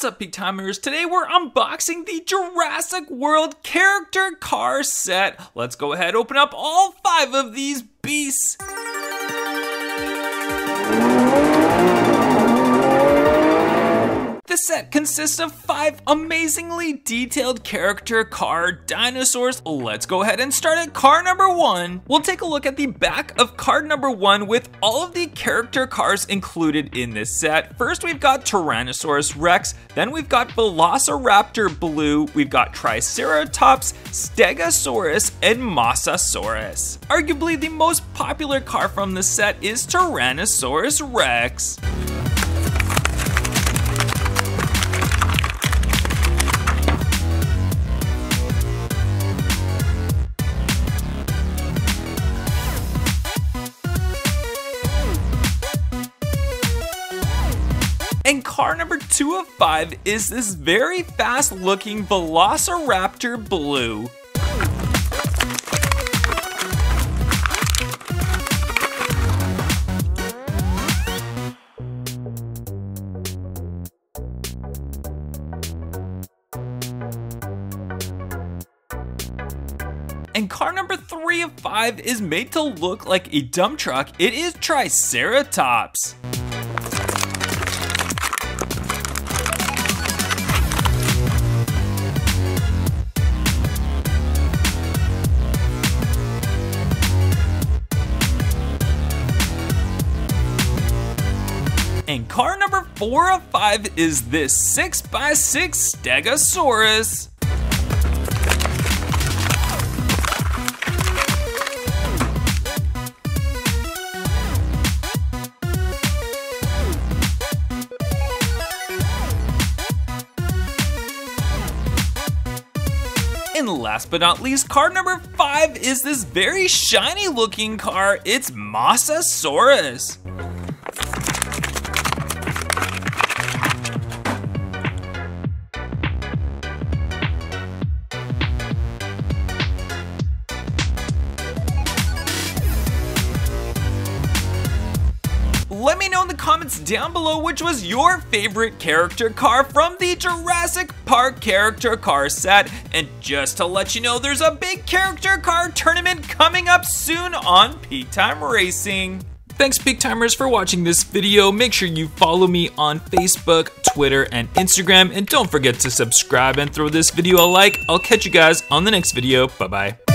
What's up, Peak Timers? Today we're unboxing the Jurassic World character car set. Let's go ahead, and open up all five of these beasts. Set consists of five amazingly detailed character car dinosaurs. Let's go ahead and start at car number one. We'll take a look at the back of card number one with all of the character cars included in this set. First, we've got Tyrannosaurus Rex, then we've got Velociraptor Blue, we've got Triceratops, Stegosaurus, and Mosasaurus. Arguably the most popular car from the set is Tyrannosaurus Rex. And car number two of five is this very fast looking Velociraptor Blue. And car number three of five is made to look like a dump truck. It is Triceratops. And car number four of five is this 6x6 Stegosaurus. And last but not least, car number five is this very shiny looking car. It's Mosasaurus. Let me know in the comments down below which was your favorite character car from the Jurassic Park character car set. And just to let you know, there's a big character car tournament coming up soon on Peak Time Racing. Thanks Peak Timers for watching this video. Make sure you follow me on Facebook, Twitter, and Instagram. And don't forget to subscribe and throw this video a like. I'll catch you guys on the next video. Bye-bye.